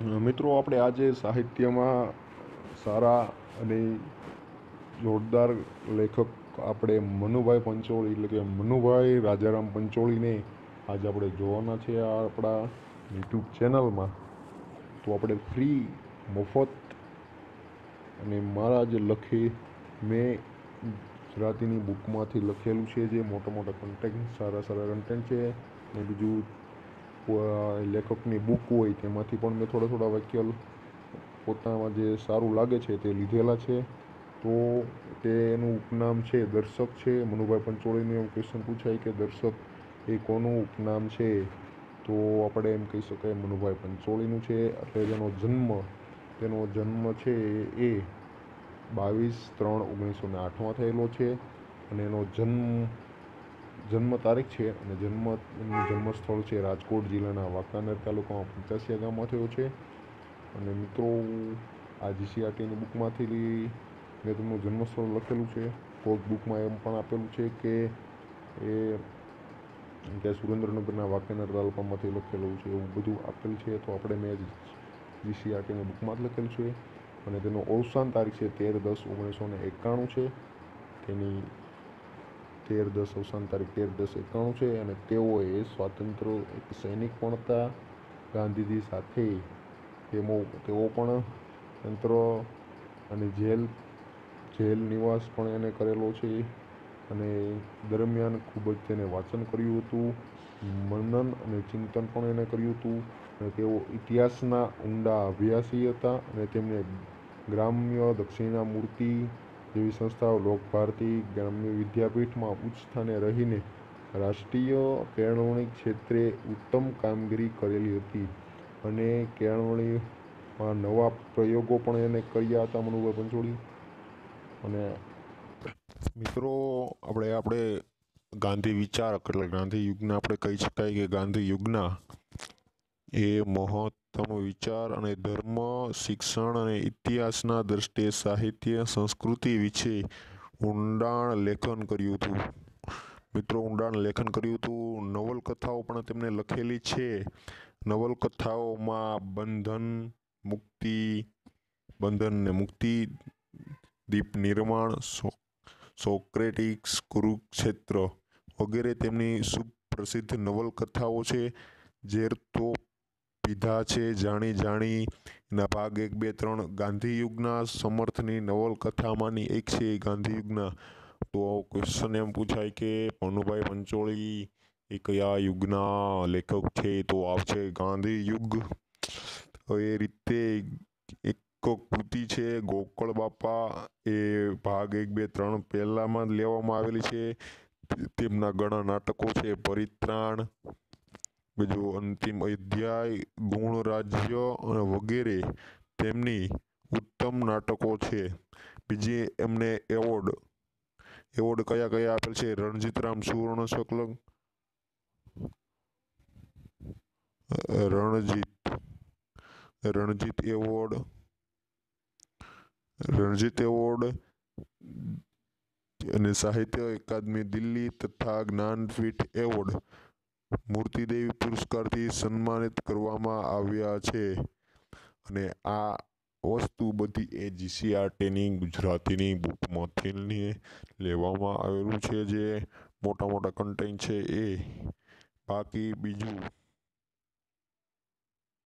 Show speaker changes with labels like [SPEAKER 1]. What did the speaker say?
[SPEAKER 1] મિત્રો, આપણે આજે સાહિત્યમાં સારા અને જોરદાર લેખક આપણે મનુભાઈ પંચોળી, એટલે કે મનુભાઈ રાજારામ પંચોળીને આજે આપણે જોવાના છે આ આપણા યુટ્યુબ ચેનલમાં. તો આપણે ફ્રી મફત અને મારા જે લખી મેં ગુજરાતીની બુકમાંથી લખેલું છે, જે મોટા મોટા કન્ટેન્ટ સારા સારા કન્ટેન્ટ છે અને બીજું લેખકની બુક હોય તેમાંથી પણ મેં થોડા થોડા વાક્ય પોતામાં જે સારું લાગે છે તે લીધેલા છે. તો તેનું ઉપનામ છે, દર્શક છે. મનુભાઈ પંચોળીને એવું ક્વેશ્ચન પૂછાય કે દર્શક એ કોનું ઉપનામ છે? તો આપણે એમ કહી શકાય મનુભાઈ પંચોળીનું છે. એટલે તેનો જન્મ તેનો જન્મ છે એ બાવીસ ત્રણ ઓગણીસો ને આઠમાં થયેલો છે. અને એનો જન્મ જન્મ તારીખ છે અને જન્મ એમનું જન્મસ્થળ છે રાજકોટ જિલ્લાના વાંકાનેર તાલુકામાં પંચાસિયા ગામમાં થયો છે. અને મિત્રો, આ જીસીઆરટીની બુકમાંથી મેં તેમનું જન્મસ્થળ લખેલું છે. કોક બુકમાં એમ પણ આપેલું છે કે એ ત્યાં સુરેન્દ્રનગરના વાંકાનેર તાલુકામાંથી લખેલું છે એવું બધું આપેલ છે. તો આપણે મેં જીસીઆરટીની બુકમાં જ લખેલું છે. અને તેનો અવસાન તારીખ છે તેર દસ ઓગણીસો ને એકાણું છે. તેની તેર દસ અવસાન તારીખ તેર દસ એકાણું છે અને તેઓએ સ્વાતંત્ર્ય એક સૈનિક પણ હતા, ગાંધીજી સાથે. તેમો, તેઓ પણ તંત્ર અને જેલ જેલ નિવાસ પણ એને કરેલો છે અને દરમિયાન ખૂબ જ તેને વાંચન કર્યું હતું, મનન અને ચિંતન પણ એને કર્યું હતું અને તેઓ ઇતિહાસના ઊંડા અભ્યાસી હતા અને તેમને ગ્રામ્ય દક્ષિણામૂર્તિ જેવી સંસ્થાઓ લોકભારતી ગ્રામ્ય વિદ્યાપીઠમાં ઉચ્ચ સ્થાને રહીને રાષ્ટ્રીય કેળવણી ક્ષેત્રે ઉત્તમ કામગીરી કરેલી હતી અને કેળવણીમાં નવા પ્રયોગો પણ એને કર્યા હતા મનુભાઈ પંચોળી. અને મિત્રો, આપણે આપણે ગાંધી વિચારક એટલે ગાંધી યુગના આપણે કહી શકાય કે ગાંધી યુગના એ મહત્તમ વિચાર અને ધર્મ, શિક્ષણ અને ઇતિહાસના દ્રષ્ટિએ સાહિત્ય, સંસ્કૃતિ વિશે ઊંડાણ લેખન કર્યું હતું. મિત્રો, ઊંડાણ લેખન કર્યું હતું. નવલકથાઓ પણ તેમણે લખેલી છે. નવલકથાઓમાં બંધન, મુક્તિ બંધન ને મુક્તિ, દીપ નિર્માણ સોક્રેટિક્સ, કુરુક્ષેત્ર વગેરે તેમની સુપ્રસિદ્ધ નવલકથાઓ છે. ઝેર તો પીધા છે, જાણી જાણી એના ભાગ એક, બે, ત્રણ ગાંધીયુગના સમર્થની નવલકથામાંની એક છે ગાંધીયુગના. તો ક્વેશ્ચન એમ પૂછાય કે મનુભાઈ પંચોળી એ કયા યુગના લેખક છે, તો આવશે ગાંધીયુગ. તો એ રીતે એક કૃતિ છે, ગોકળ બાપા એ ભાગ એક, બે, ત્રણ પહેલામાં લેવામાં આવેલી છે. તેમના ઘણા નાટકો છે, પરિત્રાણ બીજું અંતિમ અધ્યાય ગુણ રાજ્ય અને વગેરે તેમની ઉત્તમ નાટકો છે. બીજી એમને એવોર્ડ. એવોર્ડ કયા કયા આપેલ છે? રણજીતરામ સુવર્ણ શકલંક રણજીત. રણજીત એવોર્ડ. રણજીત એવોર્ડ. અને સાહિત્ય અકાદમી દિલ્હી તથા જ્ઞાનપીઠ એવોર્ડ. મૂર્તિદેવી પુરસ્કારથી સન્માનિત કરવામાં આવ્યા છે. અને આ વસ્તુ બધી એ જીસીઆરટીની ગુજરાતીની બુકમાંથી લેવામાં આવેલું છે. જે મોટા મોટા કન્ટેન્ટ છે એ. બાકી બીજું